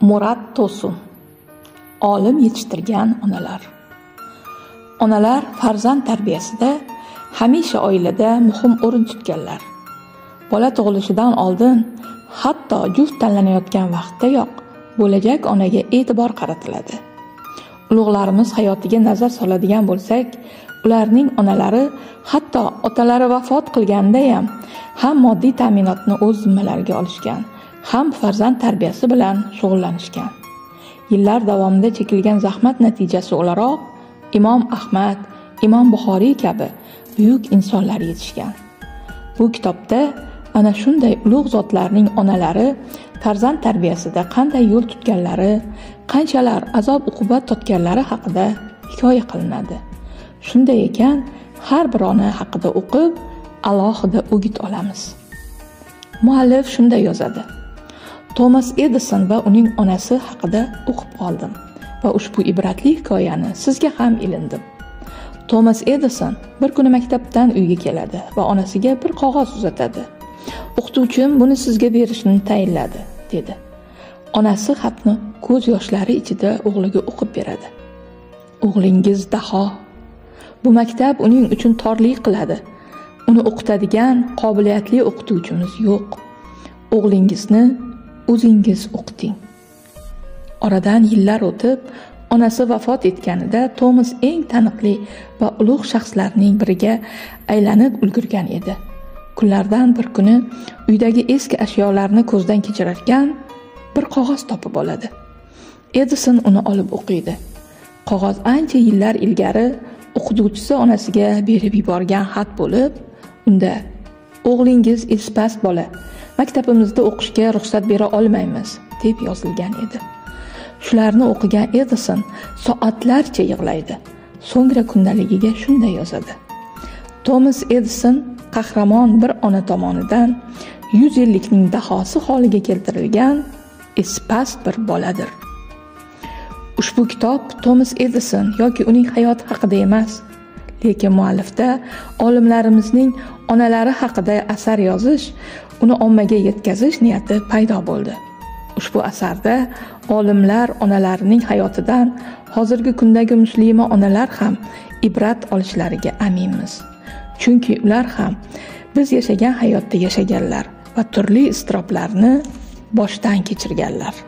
Murad To'su olim yetishtirgan onalar. Onalar farzand tarbiyasida hamisha oilada muhim o'rin tutganlar. Bola tug'ilishidan oldin hatto juft tanlanayotgan vaqtdayoq bo'lajak onaga e'tibor qaratiladi. Ulug'larimiz hayotiga nazar soladigan bo'lsak ularning onalari hatto otalari vafot qilganda ham moddiy ta'minotni o'z zimmalariga olishgan. Ham farzand tarbiyasi bilan shug'ullanishgan. Yillar davomida chekilgan zahmat natijasi o'laroq imom ahmad imom buxoriy kabi buyuk insonlar yetishgan. Bu kitobda ana shunday ulug' zotlarning onalari farzand tarbiyasida qanday yo'l tutganlari qanchalar azob uqubat totganlari haqida hikoya qilinadi. Shunday ekan har bir ona haqida o'qib alohida o'git olamiz. Muallif shunday yozadi tomas edison va uning onasi haqida o'qib qoldim va ushbu ibratli hikoyani sizga ham ilindim. Tomas edison bir kuni maktabdan uyga keladi va onasiga bir qog'oz uzatadi. O'qituvchim buni sizga berishni tayinladi dedi. Onasi xatni ko'z yoshlari ichida o'g'liga o'qib beradi. O'g'lingiz daho. Bu maktab uning uchun torlik qiladi. Uni o'qitadigan qobiliyatli o'qituvchimiz yo'q. O'g'lingizni o'zingiz o'qiting. Oradan yillar o'tib onasi vafot etganida tomas eng taniqli va ulug' shaxslarning biriga aylanib ulgurgan edi. Kunlardan bir kuni uydagi eski ashyolarni ko'zdan kechirarkan bir qog'oz topib oladi. Edison uni olib o'qiydi. Qog'oz ancha yillar ilgari o'qituvchisi onasiga berib yuborgan xat bo'lib unda o'g'lingiz past bola maktabimizda o'qishga ruxsat bera olmaymiz deb yozilgan edi. Shularni o'qigan edison soatlarcha yig'laydi so'ngra kundaligiga shunday yozadi. Tomas edison qahramon bir ona tomonidan yuz yillikning dahosi holiga keltirilgan ispast bir boladir. Ushbu kitob tomas edison yoki uning hayoti haqida emas lekin muallifda olimlarimizning onalari haqida asar yozish uni ommaga yetkazish niyati paydo bo'ldi. Ushbu asarda olimlar onalarining hayotidan hozirgi kundagi muslima onalar ham ibrat olishlariga aminmiz. Chunki ular ham biz yashagan hayotda yashaganlar va turli iztiroblarni boshdan kechirganlar.